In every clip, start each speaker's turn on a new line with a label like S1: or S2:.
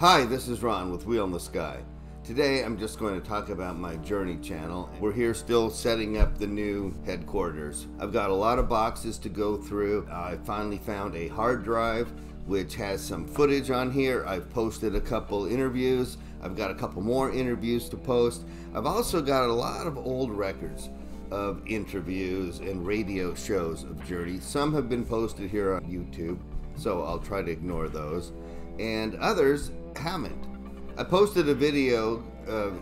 S1: Hi, this is Ron with Wheel in the Sky. Today I'm just going to talk about my Journey channel. We're here still setting up the new headquarters. I've got a lot of boxes to go through. I finally found a hard drive which has some footage on here. I've posted a couple interviews. I've got a couple more interviews to post. I've also got a lot of old records of interviews and radio shows of Journey. Some have been posted here on YouTube, so I'll try to ignore those. And others haven't. I posted a video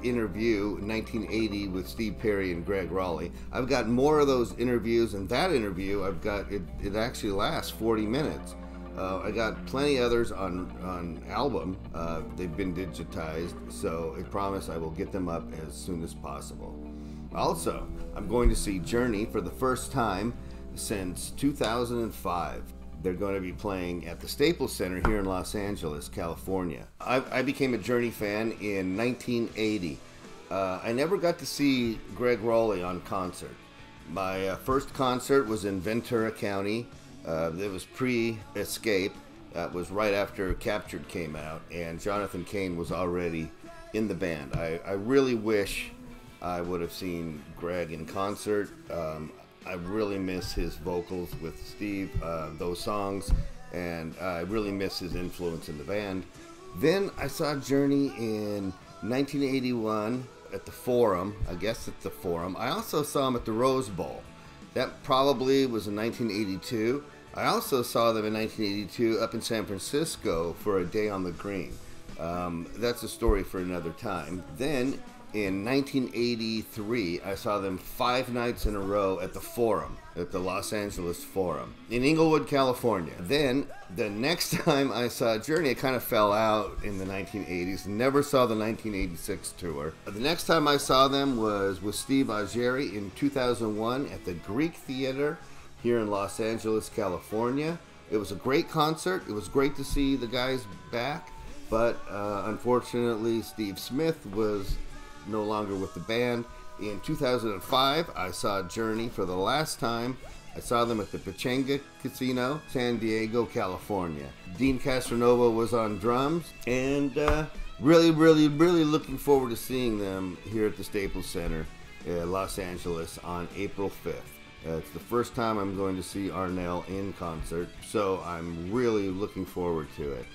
S1: interview 1980 with Steve Perry and Greg Rolie. I've got more of those interviews, and that interview I've got it, it actually lasts 40 minutes. Uh, I got plenty others on on album. Uh, they've been digitized, so I promise I will get them up as soon as possible. Also, I'm going to see Journey for the first time since 2005 they're going to be playing at the Staples Center here in Los Angeles, California. I, I became a Journey fan in 1980. Uh, I never got to see Greg Rolie on concert. My uh, first concert was in Ventura County. Uh, it was pre Escape. That was right after Captured came out, and Jonathan Cain was already in the band. I, I really wish I would have seen Greg in concert. Um, I really miss his vocals with Steve, uh, those songs, and I really miss his influence in the band. Then I saw Journey in 1981 at the Forum. I guess at the Forum. I also saw him at the Rose Bowl. That probably was in 1982. I also saw them in 1982 up in San Francisco for a day on the green. Um, that's a story for another time. Then in 1983, I saw them five nights in a row at the Forum, at the Los Angeles Forum in Inglewood, California. Then, the next time I saw Journey, it kind of fell out in the 1980s. Never saw the 1986 tour. The next time I saw them was with Steve Augeri in 2001 at the Greek Theater here in Los Angeles, California. It was a great concert. It was great to see the guys back, but uh, unfortunately, Steve Smith was no longer with the band. In 2005, I saw Journey for the last time. I saw them at the Pechanga Casino, San Diego, California. Deen Castronovo was on drums, and uh, really, really, really looking forward to seeing them here at the Staples Center, uh, Los Angeles, on April 5th. Uh, it's the first time I'm going to see Arnel in concert, so I'm really looking forward to it.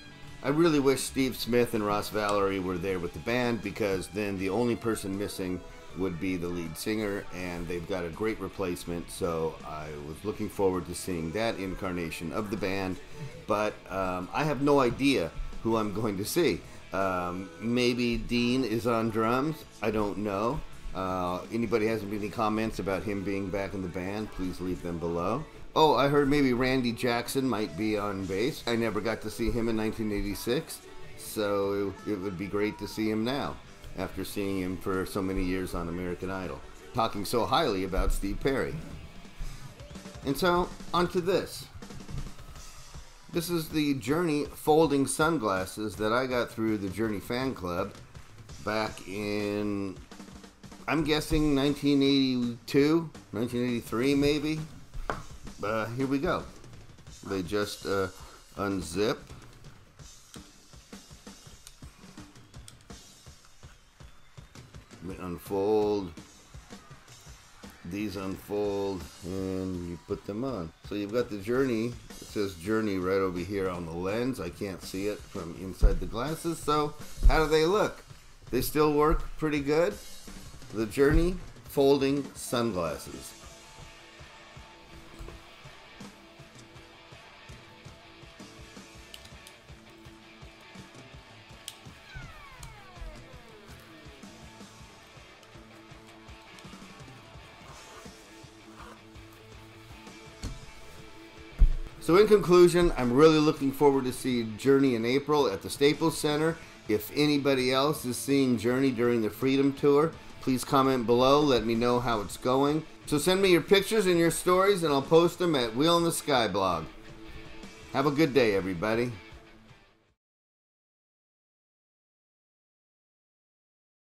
S1: I really wish Steve Smith and Ross Valory were there with the band because then the only person missing would be the lead singer, and they've got a great replacement. So I was looking forward to seeing that incarnation of the band, but um, I have no idea who I'm going to see. Um, maybe Deen is on drums. I don't know. Uh, anybody has any comments about him being back in the band? Please leave them below. Oh, I heard maybe Randy Jackson might be on bass. I never got to see him in 1986, so it would be great to see him now after seeing him for so many years on American Idol, talking so highly about Steve Perry. And so, on to this. This is the Journey folding sunglasses that I got through the Journey fan club back in, I'm guessing 1982, 1983 maybe uh, here we go. They just uh, unzip. They unfold. These unfold and you put them on. So you've got the journey. It says journey right over here on the lens. I can't see it from inside the glasses. So how do they look? They still work pretty good. The journey folding sunglasses. So in conclusion, I'm really looking forward to see Journey in April at the Staples Center. If anybody else is seeing Journey during the Freedom Tour, please comment below. Let me know how it's going. So send me your pictures and your stories, and I'll post them at Wheel in the Sky blog. Have a good day, everybody.